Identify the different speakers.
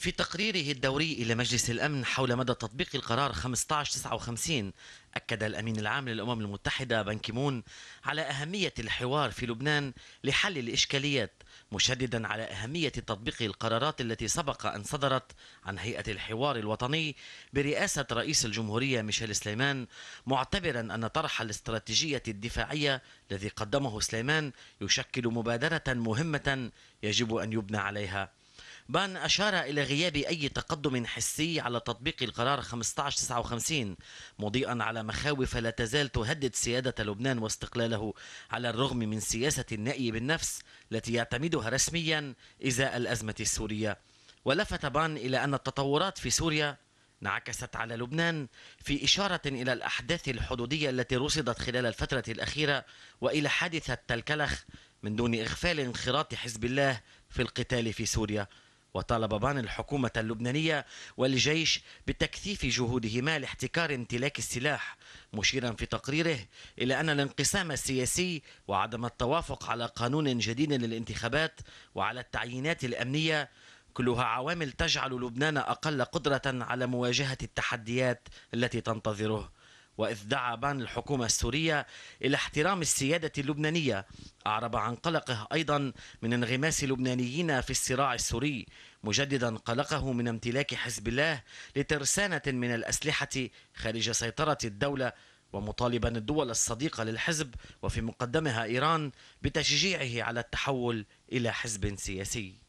Speaker 1: في تقريره الدوري إلى مجلس الأمن حول مدى تطبيق القرار 1559 أكد الأمين العام للأمم المتحدة بان كيمون على أهمية الحوار في لبنان لحل الإشكاليات مشددا على أهمية تطبيق القرارات التي سبق أن صدرت عن هيئة الحوار الوطني برئاسة رئيس الجمهورية ميشيل سليمان معتبرا أن طرح الاستراتيجية الدفاعية الذي قدمه سليمان يشكل مبادرة مهمة يجب أن يبنى عليها. بان أشار إلى غياب أي تقدم حسي على تطبيق القرار 1559 مضيئا على مخاوف لا تزال تهدد سيادة لبنان واستقلاله على الرغم من سياسة النأي بالنفس التي يعتمدها رسميا إزاء الأزمة السورية. ولفت بان إلى أن التطورات في سوريا انعكست على لبنان في إشارة إلى الأحداث الحدودية التي رصدت خلال الفترة الأخيرة وإلى حادثة تلكلخ من دون إغفال انخراط حزب الله في القتال في سوريا. وطالب بان الحكومة اللبنانية والجيش بتكثيف جهودهما لاحتكار امتلاك السلاح مشيرا في تقريره إلى أن الانقسام السياسي وعدم التوافق على قانون جديد للانتخابات وعلى التعيينات الأمنية كلها عوامل تجعل لبنان أقل قدرة على مواجهة التحديات التي تنتظره. وإذ دعا بان الحكومة السورية إلى احترام السيادة اللبنانية. أعرب عن قلقه أيضا من انغماس لبنانيين في الصراع السوري مجددا قلقه من امتلاك حزب الله لترسانة من الأسلحة خارج سيطرة الدولة ومطالبا الدول الصديقة للحزب وفي مقدمها إيران بتشجيعه على التحول إلى حزب سياسي.